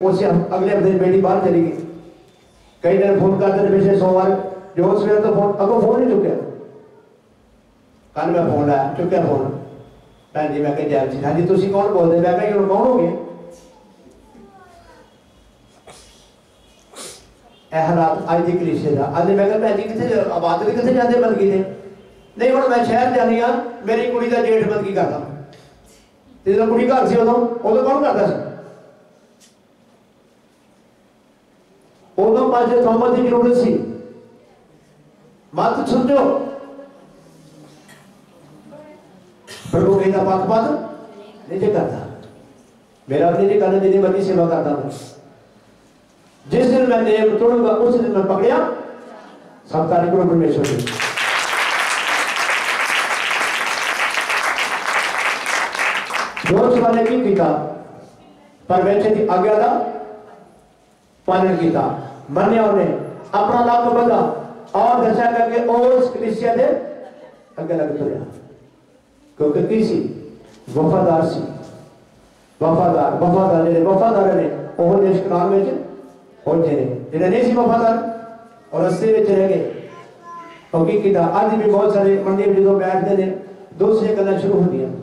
उस अगले हफ्ते बेटी बाहर चली गई कई दिन फोन करते रहे पिछले सोमवार जो सवेर तो फोन अगो फोन नहीं चुकया कल मैं फोन लाया चुकया फोन भैन जी मैं कह जैब जी हाँ जी तुम कौन बोलते मैं कहा कौन हो गए ਇਹ ਹਾਲਾਤ ਅੱਜ ਦੀ ਕਲੀਸੇ ਦਾ ਅੱਜ ਮੈਂ ਕਹਿੰਦਾ ਭੈਣ ਜੀ ਕਿੱਥੇ ਆਬਾਦ ਵੀ ਕਿੱਥੇ ਜਾਂਦੇ ਬੰਦਗੀ ਦੇ ਨਹੀਂ ਹੁਣ ਮੈਂ ਸ਼ਹਿਰ ਜਾਣੀ ਆ ਮੇਰੀ ਕੁੜੀ ਦਾ ਜੇਠ ਬੰਦਗੀ ਕਰਦਾ ਤੇ ਜਦੋਂ ਕੁੜੀ ਘਰ ਸੀ ਉਦੋਂ ਉਦੋਂ ਕੌਣ ਕਰਦਾ ਸੀ 빠져 덤벼들기로 그렇지 बात तो समझो प्रभु कहता पक्षपात नहीं करता. मेरा अपने जी कहना दीदी बड़ी सेवा करता हूँ जिस दिन मैं नियम तोड़ूँगा, उस दिन मैं पकड़िया. सब कार्यक्रम परमेश्वर की जोश वाले की किया परमेश्वर की आज्ञा का पालन किया මන්නේ अपराध बदा, और दशा करके और क्रिश्चियन दे अगर लग तो गया। क्योंकि किसी, वफादार सी, वफादार वफादार ने वफादार ने ओह ने इश्कराम में पहुँचे ने जेड़ा नहीं सी वफादार, और रस्ते में चलेंगे गए। हकीकी दा आज भी बहुत सारे मंडी में जो बैठते ने दूसरी गल्ला शुरू होती हैं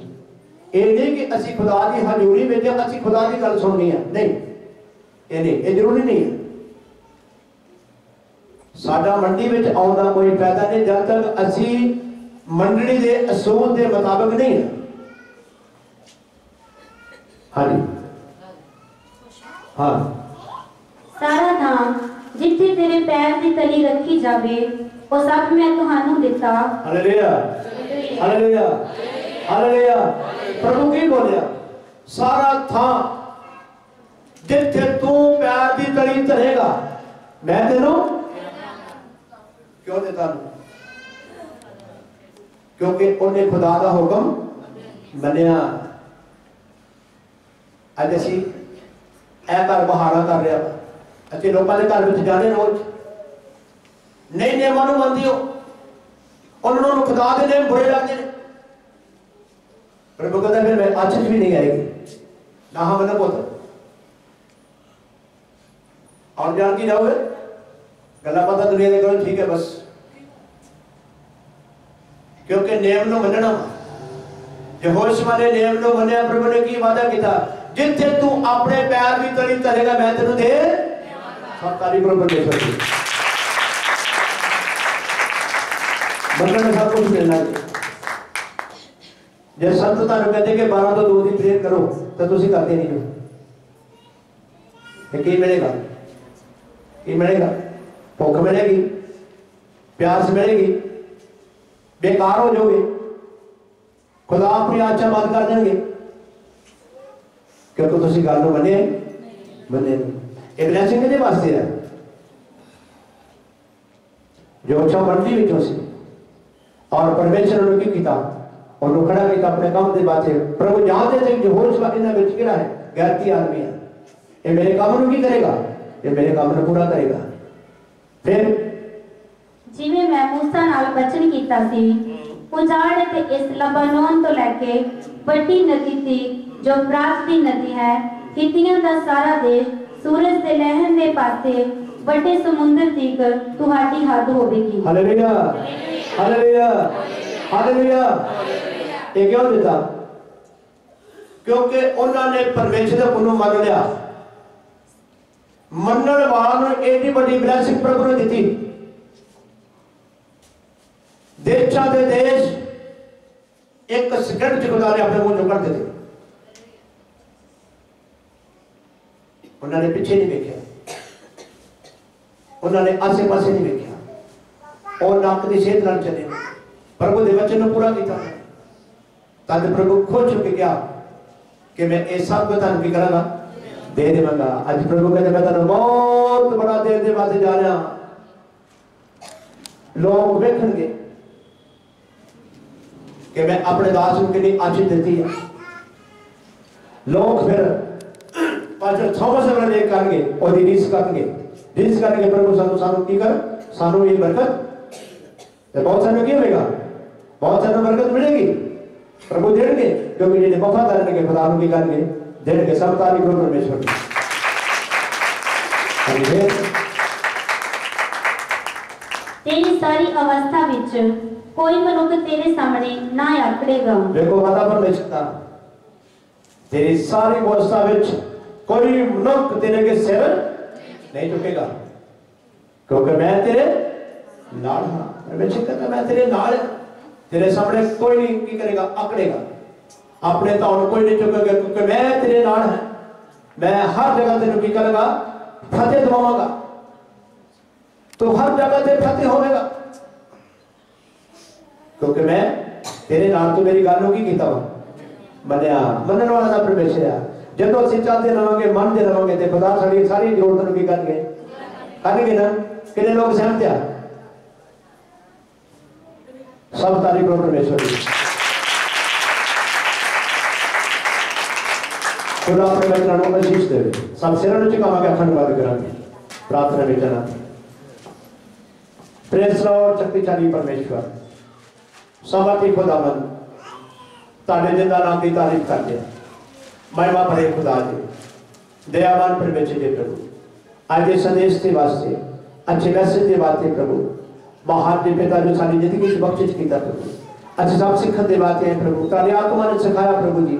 ये नहीं कि असी खुदा की हजूरी हाँ, में असि खुदा की गल सुननी है, नहीं। ये नहीं, ये ज़रूरी नहीं है। ਸਾਡਾ ਮੰਡੀ ਵਿੱਚ ਆਉਣ ਦਾ ਕੋਈ ਫਾਇਦਾ ਨਹੀਂ ਜਦ ਤੱਕ ਅਸੀਂ ਮੰਡਲੀ ਦੇ ਅਸੂਲ ਦੇ ਮੁਤਾਬਕ ਨਹੀਂ ਹੈ ਹਾਂਜੀ ਹਾਂ ਸਾਰਾ ਥਾਂ ਜਿੱਥੇ ਤੇਰੇ ਪੈਰ ਦੀ ਤਲੀ ਰੱਖੀ ਜਾਵੇ ਉਹ ਸਭ ਮੈਂ ਤੁਹਾਨੂੰ ਦਿੱਤਾ ਹਾਲੇਲੂਇਆ ਹਾਲੇਲੂਇਆ ਹਾਲੇਲੂਇਆ ਪ੍ਰਭੂ ਕੀ ਬੋਲਿਆ ਸਾਰਾ ਥਾਂ ਜਿੱਥੇ ਤੂੰ ਪੈਰ ਦੀ ਤਲੀ ਧਰੇਗਾ ਮੈਂ ਤੈਨੂੰ ਕਿਉਂ ਦਿੱਤਾ ਨੂੰ ਕਿਉਂਕਿ ਉਹਨੇ ਖੁਦਾ ਦਾ ਹੁਕਮ ਮੰਨਿਆ ਅੱਜ ਅਸੀਂ ਇਹ ਘਰ ਬਹਾਰਾ ਕਰ ਰਿਹਾ ਅਸੀਂ ਲੋਕਾਂ ਦੇ ਘਰ ਵਿੱਚ ਜਾਣੇ ਰੋਜ਼ ਨਹੀਂ ਨਿਯਮਾਂ ਨੂੰ ਮੰਨਦੇ ਹੋ ਉਹਨਾਂ ਨੂੰ ਖੁਦਾ ਦੇ ਨੇਮ ਬੁਰੇ ਲੱਗਦੇ ਨੇ ਪ੍ਰਭੂ ਕਹਿੰਦਾ ਫਿਰ ਮੈਂ ਅੱਜ ਵੀ ਨਹੀਂ ਆਏਗੀ ਨਾ ਹਾਂ ਮਨ ਪੁੱਤ और जान की ਗੱਲਾਂ ਬਾਤਾਂ ਦੁਨੀਆ ਦੇ ਕਰੋ ਠੀਕ ਹੈ ਬਸ। ਕਿਉਂਕਿ ਨੇਮ ਨੂੰ ਮੰਨਣਾ ਜੇ ਹੋਸ਼ ਵਾਲੇ ਨੇਮ ਨੂੰ ਮੰਨਿਆ, ਪ੍ਰਭੂ ਨੇ ਕੀ ਵਾਅਦਾ ਕੀਤਾ? ਜਿੱਥੇ ਤੂੰ ਆਪਣੇ ਪੈਰ ਦੀ ਤਲੀ ਧਰੇਗਾ, ਮੈਂ ਤੈਨੂੰ ਦੇ ਸਤਾਰੀ ਪ੍ਰਭੂ ਦੇ ਸਕਦੀ ਮੰਨਣ ਸਭ ਕੁਝ ਮਿਲਣਾ ਜੇ ਸੰਤ ਤੁਹਾਨੂੰ ਕਹਿੰਦੇ ਕਿ 12 ਤੋਂ 2 ਦੀ ਪ੍ਰੇਅਰ ਕਰੋ, ਤਾਂ ਤੁਸੀਂ ਕਰਦੇ ਨਹੀਂ ਹੋ। ਤੇ ਕੀ ਮਿਲੇਗਾ? ਕੀ ਮਿਲੇਗਾ? भुख मिलेगी प्यास मिलेगी बेकार हो जाओगे। खुदा अपनी आचा बंद कर देंगे। क्योंकि तुम गल मने मने एक ब्लैसिंग के वास्ते है जो अच्छा मर्ज़ी बिचों से और परमेश्वर ने की किया खड़ा किया अपने काम के बाद प्रभु जानते थे जो होर सवा इन्होंने किड़ा है? गैरती आदमी है। ये मेरे काम की करेगा? ये मेरे काम पूरा करेगा। ਫਿਰ ਜਿਵੇਂ ਮੈਂ ਮੂਸਾ ਨਾਲ ਬਚਨ ਕੀਤਾ ਸੀ ਉਜਾੜ ਅਤੇ ਇਸ ਲਬਾਨੋਨ ਤੋਂ ਲੈ ਕੇ ਵੱਡੀ ਨਦੀ ਤੀਕ ਜੋ ਫਰਾਤ ਦੀ ਨਦੀ ਹੈ ਹਿੱਤੀਆਂ ਦਾ ਸਾਰਾ ਦੇਸ਼ ਸੂਰਜ ਦੇ ਲਹਿਣ ਦੇ ਪਾਸੇ ਵੱਡੇ ਸਮੁੰਦਰ ਤੀਕ ਤੁਹਾਡੀ ਹੱਦ ਹੋਵੇਗੀ ਹਾਲੇਲੂਇਆ ਹਾਲੇਲੂਇਆ ਹਾਲੇਲੂਇਆ ਇਹ ਕਿਉਂ ਦਿੱਤਾ ਕਿਉਂਕਿ ਉਹਨਾਂ ਨੇ ਪਰਮੇਸ਼ਰ ਦੇ ਨੂੰ ਮੰਨ ਲਿਆ ਮੰਨਣ ਵਾਲਿਆਂ ਨੂੰ ਏਡੀ ਵੱਡੀ ਬਲੇਸਿੰਗ ਪ੍ਰਭੂ ਨੇ ਦਿੱਤੀ ਦੇਸ਼ਾਂ ਦੇ ਦੇਸ਼ ਇੱਕ ਸਕਿੰਟ ਚ ਖੁਦਾ ਨੇ ਆਪਣੇ ਮੂੰਹ ਚੋਂ ਕੱਢ ਦਿੱਤੇ ਉਹਨਾਂ ਨੇ ਪਿੱਛੇ ਨਹੀਂ ਵੇਖਿਆ ਉਹਨਾਂ ਨੇ ਆਸੇ ਪਾਸੇ ਨਹੀਂ ਵੇਖਿਆ ਉਹ ਨੱਕ ਦੀ ਸੇਧ ਨਾਲ ਚੱਲੇ ਪ੍ਰਭੂ ਦੇ ਵਚਨ ਨੂੰ ਪੂਰਾ ਕੀਤਾ ਤਦ ਪ੍ਰਭੂ ਖੁਸ਼ ਹੋ ਕੇ ਗਿਆ ਕਿ ਮੈਂ ਇਹ ਸਭ ਕੁਝ ਤੁਹਾਨੂੰ ਕੀ ਕਰਾਂਗਾ दे देवा का अज प्रभु कहते मैं तेन बहुत बड़ा देर दे देवा जा रहा लोग वेखेंगे कि मैं अपने दास के लिए आशीष देती है लोग फिर पाचन सौवा से लेकर करेंगे और रीस करेंगे रीस करेंगे प्रभु सानू सानू की कर? सानू ये बरकत? तो बहुत सारे क्या होगा बहुत सारे बरकत मिलेगी? प्रभु देंगे, क्योंकि जेडे वफादार ने के खुदा की करेंगे ਦੇਣਗੇ ਸਭ ਤਾਰੀਫ ਕਰੋ ਪਰਮੇਸ਼ਵਰ ਦੀ ਹਾਂਜੀ ਫਿਰ ਤੇਰੀ ਸਾਰੀ ਅਵਸਥਾ ਵਿੱਚ ਕੋਈ ਮਨੁੱਖ ਤੇਰੇ ਸਾਹਮਣੇ ਨਾ ਆਕੜੇਗਾ देखो वादा परमेश्वर का तेरी सारी व्यवस्था विच कोई मनुख तेरे के सिर नहीं झुकेगा क्योंकि मैं तेरे नाल हाँ परमेश्वर कहता मैं तेरे नाल हाँ। तेरे सामने कोई नहीं की करेगा अकड़ेगा अपने तो कोई नहीं चुके क्योंकि मैं तेरे नाल है। मैं हर जगह तेन की करेगा फतेह दवागा तो हर जगह से फतेह होगा क्योंकि मैं तेरे नाल तो मेरी गल किया परमेश जो अचाते रहोंगे मनते रहोंगे तो बता सारी ज़रूरत की कर सहमत आ सब तारीफ़ परमेश्वर खुदा अपने वचना नशीष दे ಶೂಲಾಪ್ರಕಟನೋ ವಶಿಷ್ಠರು ಸಂಸರಣು ಚಕ ಆಗ ಅನುವಾದ ಕರಾಂಗೆ ಪ್ರಾರ್ಥನೆ जाना। प्रेस लॉर्ड शक्तिशाली परमेश्वर खुदा मन। ताले ज़िंदा नाम की तारीफ़ करते महिमा भरे खुदा जी। दयावान परमेश्वर जी प्रभु। आज इस संदेश के वास्ते अच्छे मैसेज के वास्ते प्रभु। महान जी पिता जो सारी ज़िंदगी बख्शिश किया प्रभु। अच्छे सब सीखने के वास्ते प्रभु। ताले आत्मा ने सिखाया प्रभु जी।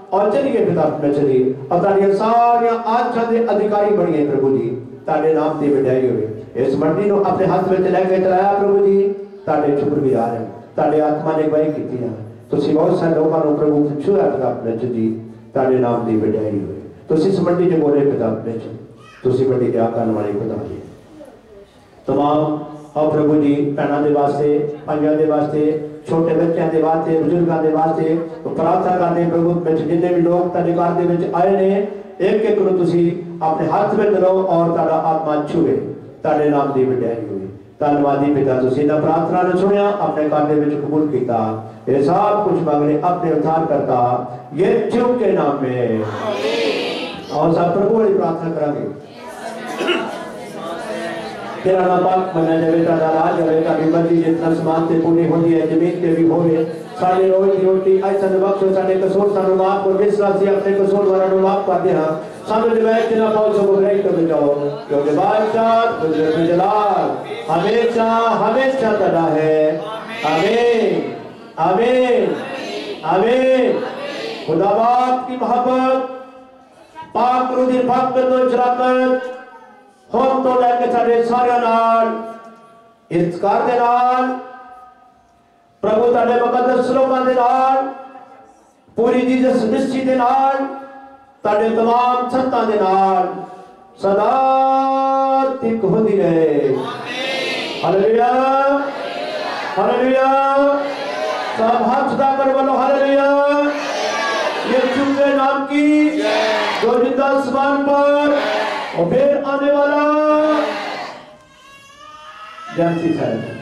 ਔਰ ਚਲੀਏ ਪਿਤਾ ਨਚਰੀ ਔਰ ਤੁਹਾਡੀਆਂ ਸਾਰੀਆਂ ਆਛਾ ਦੇ ਅਧਿਕਾਰੀ ਬਣੀਏ ਪ੍ਰਭੂ ਜੀ। ਤੁਹਾਡੇ ਨਾਮ ਦੀ ਵਡਿਆਈ ਹੋਵੇ। ਇਸ ਮੰਡੀ ਨੂੰ ਆਪਣੇ ਹੱਥ ਵਿੱਚ ਲੈ ਕੇ ਚਲਾਇਆ ਪ੍ਰਭੂ ਜੀ। ਤੁਹਾਡੇ ਸ਼ੁਕਰ ਵੀ ਆ ਰਹੇ ਤੁਹਾਡੇ ਆਤਮਾ ਨੇ ਗਵਾਹੀ ਕੀਤੀ ਹੈ। ਤੁਸੀਂ ਬਹੁਤ ਸਾਰੇ ਲੋਕਾਂ ਨੂੰ ਪ੍ਰਭੂ ਜੀ ਛੁਆ ਪਿਤਾ ਨਚ ਜੀ ਤੁਹਾਡੇ ਨਾਮ ਦੀ ਵਡਿਆਈ ਹੋਵੇ। ਤੁਸੀਂ ਇਸ ਮੰਡੀ ਦੇ ਬੋਲੇ ਪਿਤਾ ਨਚ ਤੁਸੀਂ ਵੱਡੇ ਕਿਆ ਕਰਨ ਵਾਲੇ ਪਿਤਾ ਜੀ। ਤਮਾਮ ਔਰ ਪ੍ਰਭੂ ਜੀ, ਭੈਣਾਂ ਦੇ ਵਾਸਤੇ ਪੰਜਾਂ ਦੇ ਵਾਸਤੇ छोटे बच्चों के वास्ते बुज़ुर्गों के वास्ते प्रार्थना करते प्रभु जिन्हें भी लोग आए ने एक एक अपने हाथ में रहो और आत्मा छूए। ते नाम की वडियाई हुई धनवादी पिता तुम्हें प्रार्थना ने सुने अपने घर के कबूल किया सब कुछ मगले अपने उद्धार करता। ये चुके नाम में। और सब प्रभु प्रार्थना करा तेरा नाम पाक मना जावे तारा राज जावे तारी मर्ज़ी जितना समान ते पूरी होती है, ज़मीन ते भी होवे सारे की रोटी ऐसा बख्शो साडे कसूर सानू माफ़ कर विश्वासी, अपने कसूर वाला नु माफ़ कर दे हाँ सानू जवाब के ना पाओ सब ग्रहित कर जाओ। क्योंकि बादशाह पे जलाल हमेशा हमेशा तेरा है। आमीन आमीन आमीन। खुदा बाप की मोहब्बत, पाक रूह भक्त तो शराकत ਹੁਣ ਤੋਂ ਲੈ ਕੇ ਸਾਡੇ ਸਾਰਿਆਂ ਨਾਲ ਇਸ ਕਾਰ ਦੇ ਨਾਲ ਪ੍ਰਭੂ ਤੁਹਾਡੇ ਮੁਕੱਦਸ ਸਰੋਵਰਾਂ ਦੇ ਨਾਲ ਪੂਰੀ ਜੀਸਸ ਮਿਸੀ ਦੇ ਨਾਲ ਤੁਹਾਡੇ तमाम ਸੰਤਾਂ ਦੇ ਨਾਲ ਸਦਾ ਤਿਕ ਹੁੰਦੀ ਰਹੇ ਹਾਲੇਲੂਇਆ हालेलुया सब हाथ उठा कर बोलो हालेलुया यीशु के नाम की जो जिंदा आसमान पर और फिर आने वाला जानती है